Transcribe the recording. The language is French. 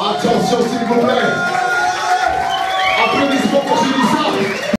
Attention s'il vous plaît. Applaudissements pour Julissa.